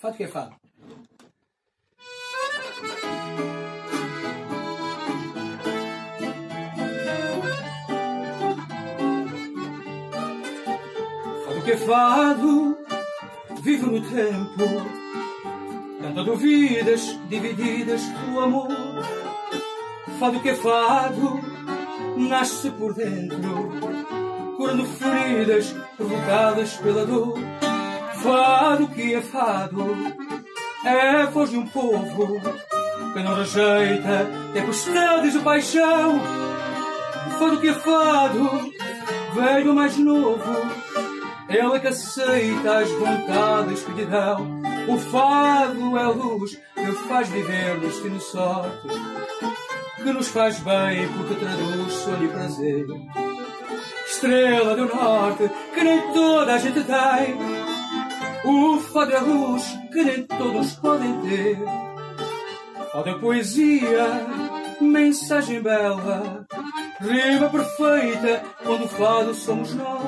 Fado que é fado? Fado que é fado, vivo no tempo, cantando vidas divididas pelo amor. Fado que é fado, nasce por dentro, curando feridas provocadas pela dor. Fado que é fado, é a voz de um povo que não rejeita tempestades de paixão. Fado que é fado, velho mais novo, ele que aceita as vontades que lhe dão. O fado é a luz que faz viver destino sorte, que nos faz bem porque traduz sonho e prazer. Estrela do norte que nem toda a gente tem. O fado é a luz que nem todos podem ter. Fado é poesia, mensagem bela, rima perfeita, quando o fado somos nós.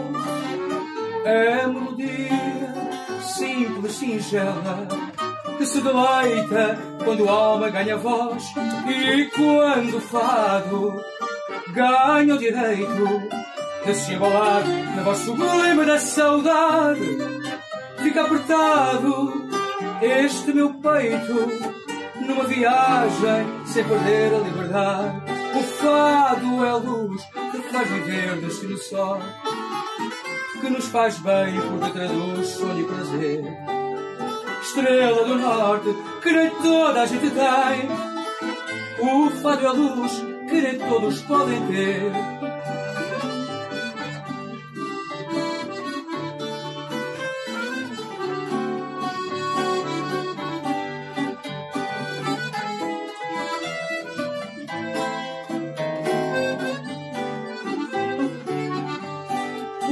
É melodia simples, singela, que se deleita quando a alma ganha voz e quando o fado ganha o direito de se embalar na voz sublime da saudade. Fica apertado este meu peito numa viagem sem perder a liberdade. O fado é a luz que faz viver destino só, que nos faz bem porque traduz sonho e prazer. Estrela do norte que nem toda a gente tem. O fado é a luz que nem todos podem ter.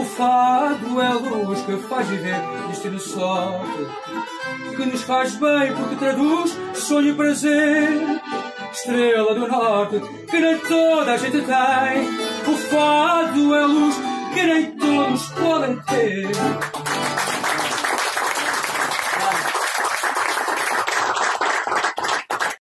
O fado é luz que faz viver destino sorte, que nos faz bem porque traduz sonho e prazer. Estrela do norte que nem toda a gente tem. O fado